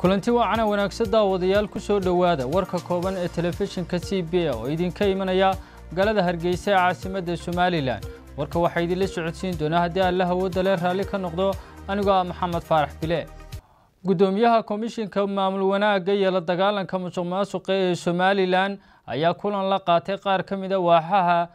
kulanti waacana wanaagsan daawadayaal ku soo dhowaada warka kooban ee telefishinka c b a oo idinka imanaya magaalada hargeysa ee caasimadda somalilan warka waxaa idinla socodsiin doonaa haddii alla hawooda le raalli ka noqdo anigoo ah maxamed faarax bile guddoomiyaha komishinka maamul wanaagga iyo la dagaalanka musuq maasuqa ee somalilan ayaa kulan la qaatay qaar ka mid a waaxaha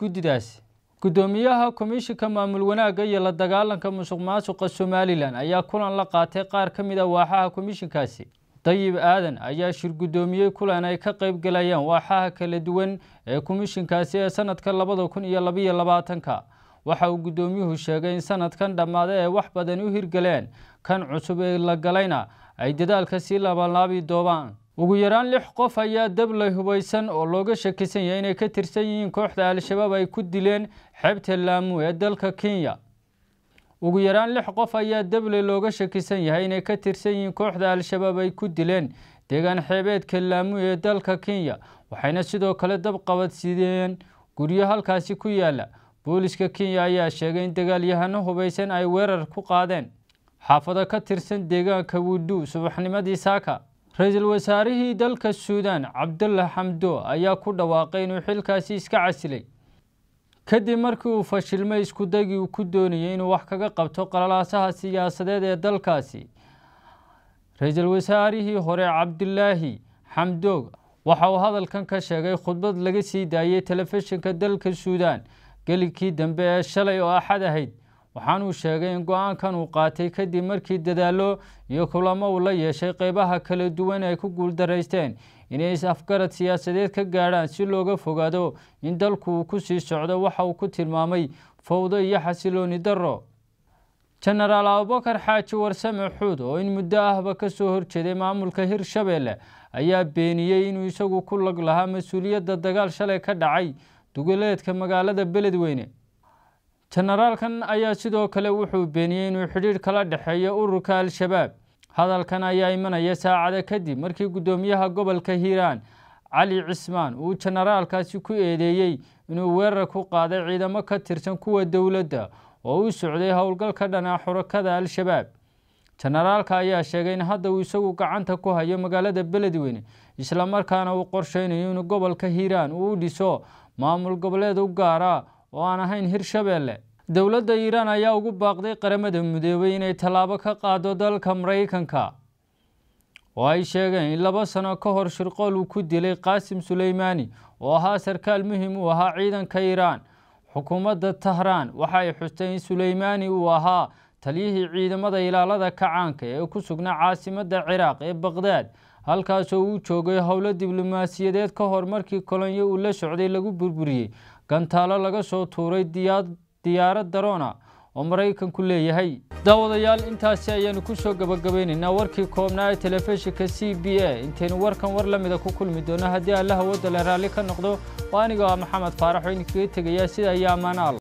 guddidaasi guddoomiyaha komishinka maamul wanaagga iyo la dagaalanka musuq maasuqa somalilan ayaa kulan la qaatay qaar ka mid a waaxaha komishinkaasi. Dayib aadan ayaa shir guddoomiyey kulan ay ka qayb galayaan waaxaha kala duwan ee komishinkaasi ee sanadka labada kun iyo labaiyo labaatanka. Waxa uu guddoomiyuhu sheegay in sanadkan dhammaada ee wax badan u hirgaleen kan cusub ee la galayna ay dadaalka sii labanlaabi doobaan ugu yaraan lix qof ayaa dablay hubaysan oo looga shakisan yahay inay ka tirsan yihiin kooxda al-shabaab ay ku dileen xeebta laamu ee dalka kenya. Ugu yaraan lix qof ayaa dabley looga shakisan yahay inay ka tirsan yihiin kooxda al-shabaab ay ku dileen deegaan xeebeedka laamu ee dalka kenya waxayna sidoo kale dab qabadsiideen guryo halkaasi ku yaalla booliska kenya ayaa sheegay in dagaalyahano hubaysan ay weerar ku qaadeen. Xaafado ka tirsan deegaanka wudu subaxnimadii saaka ra'iisul wasaarihii dalka suudaan cabdulla xamdo ayaa ku dhawaaqay inuu xilkaasi iska casilay. Kadib markii uu fashilmay iskudaygii uu ku doonayay inuu wax kaga qabto qalalaasaha siyaasadeed ee dalkaasi. Ra'iisul wasaarihii hore cabdulaahi xamdoog waxa uu hadalkan ka sheegay khudbad laga sii daayey telefishinka dalka suudaan. Gelikii dambe ee shalay oo axad ahayd waxaanuu sheegay in go'aankan uu qaatay kadib markii dadaallo iyo kulamo uu la yeeshay qeybaha kala duwan ay ku guuldaraysteen inay is-afgarad siyaasadeed ka gaadhaan si looga fogaado in dalku uu ku sii socdo waxa uu ku tilmaamay fowdo iyo xasilooni darro. Jenaraal abubakar xaaji warsame xuud oo in muddo ahba ka soo horjeeday maamulka hirshabeelle ayaa beeniyey inuu isagu ku lag lahaa mas'uuliyadda dagaal shalay ka dhacay duguleedka magaalada beledweyne jenaraalkan ayaa sidoo kale wuxuu beeniyey inuu xidhiidh kala dhexeeyo ururka al-shabaab. Hadalkan ayaa imanaya saacada kadib markii guddoomiyaha gobolka hiiraan cali cismaan uu jenaraalkaasi ku eedeeyey inuu weerar ku qaaday ciidamo ka tirsan kuwa dowladda oo u socday howlgal ka dhana xurakada al-shabaab. Jenaraalka ayaa sheegay in hadda uu isagu gacanta ku hayo magaalada beledweyne islamarkaana uu qorsheynayo inuu gobolka hiiraan uu u dhiso maamul goboleed u gaara oo aan ahayn hirshabeelle dowladda iiraan ayaa ugu baaqday qaramada midoobay inay tallaabo ka qaado dalka maraykanka oo ay sheegeen in laba sano ka hor shirqool uu ku dilay qaasim suleymaani oo ahaa sarkaal muhiim uu ahaa ciidanka iiraan. Xukuumadda tahraan waxa ay xustay in suleymaani uu ahaa taliyihii ciidamada ilaalada kacaanka ee ku sugnaa caasimadda ciraaq ee baqdaad halkaasoo uu joogay howlo diblomaasiyadeed ka hor markii kolonyo uu la socday lagu burburiyey. Gantaalo laga soo tuuray diyaarad darona oo maraykanku leeyahay. Daawadayaal intaasi ayaanu ku soo gabagabaynaynaa warkii koobnaa ee telefishinka c b a. Intaynu warkan war la mida ku kulmi doono haddii alla hawooda le raalli ka noqdo oo anigoo ah maxamed faarax oo idinkaga tegayaa sida iyo ammaano alla